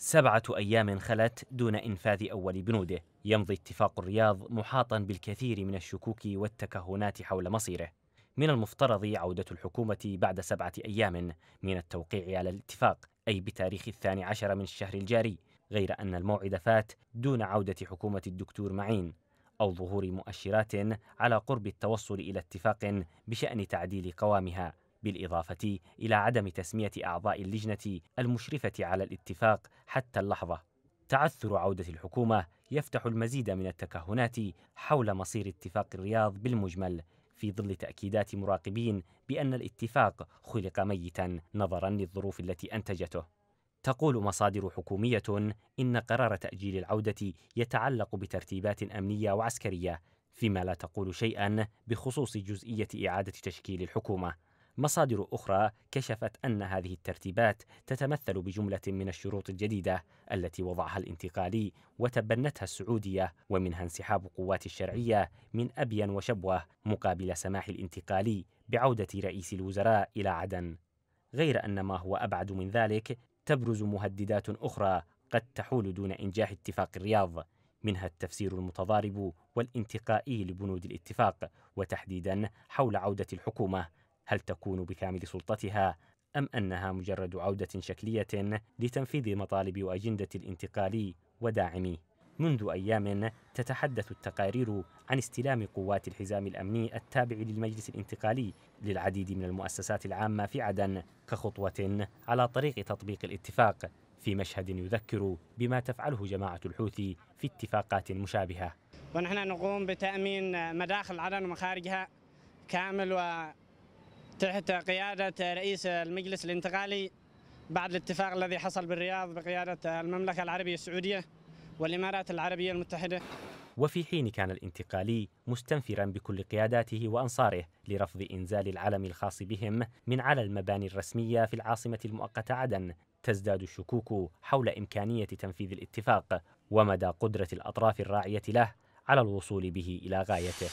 سبعة أيام خلت دون إنفاذ أول بنوده. يمضي اتفاق الرياض محاطا بالكثير من الشكوك والتكهنات حول مصيره. من المفترض عودة الحكومة بعد سبعة أيام من التوقيع على الاتفاق أي بتاريخ الثاني عشر من الشهر الجاري غير أن الموعد فات دون عودة حكومة الدكتور معين أو ظهور مؤشرات على قرب التوصل إلى اتفاق بشأن تعديل قوامها. بالإضافة إلى عدم تسمية أعضاء اللجنة المشرفة على الاتفاق حتى اللحظة. تعثر عودة الحكومة يفتح المزيد من التكهنات حول مصير اتفاق الرياض بالمجمل في ظل تأكيدات مراقبين بأن الاتفاق خلق ميتا نظرا للظروف التي أنتجته. تقول مصادر حكومية إن قرار تأجيل العودة يتعلق بترتيبات أمنية وعسكرية فيما لا تقول شيئا بخصوص جزئية إعادة تشكيل الحكومة. مصادر أخرى كشفت أن هذه الترتيبات تتمثل بجملة من الشروط الجديدة التي وضعها الانتقالي وتبنتها السعودية ومنها انسحاب قوات الشرعية من أبين وشبوة مقابل سماح الانتقالي بعودة رئيس الوزراء إلى عدن. غير أن ما هو أبعد من ذلك تبرز مهددات أخرى قد تحول دون إنجاح اتفاق الرياض منها التفسير المتضارب والانتقائي لبنود الاتفاق وتحديدا حول عودة الحكومة هل تكون بكامل سلطتها أم أنها مجرد عودة شكلية لتنفيذ مطالب وأجندة الانتقالي وداعميه منذ أيام تتحدث التقارير عن استلام قوات الحزام الأمني التابع للمجلس الانتقالي للعديد من المؤسسات العامة في عدن كخطوة على طريق تطبيق الاتفاق في مشهد يذكر بما تفعله جماعة الحوثي في اتفاقات مشابهة. ونحن نقوم بتأمين مداخل عدن ومخارجها كامل وتحت قيادة رئيس المجلس الانتقالي بعد الاتفاق الذي حصل بالرياض بقيادة المملكة العربية السعودية والإمارات العربية المتحدة. وفي حين كان الانتقالي مستنفرا بكل قياداته وأنصاره لرفض إنزال العلم الخاص بهم من على المباني الرسمية في العاصمة المؤقتة عدن تزداد الشكوك حول إمكانية تنفيذ الاتفاق ومدى قدرة الأطراف الراعية له على الوصول به إلى غايته.